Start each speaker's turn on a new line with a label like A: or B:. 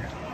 A: Chicago.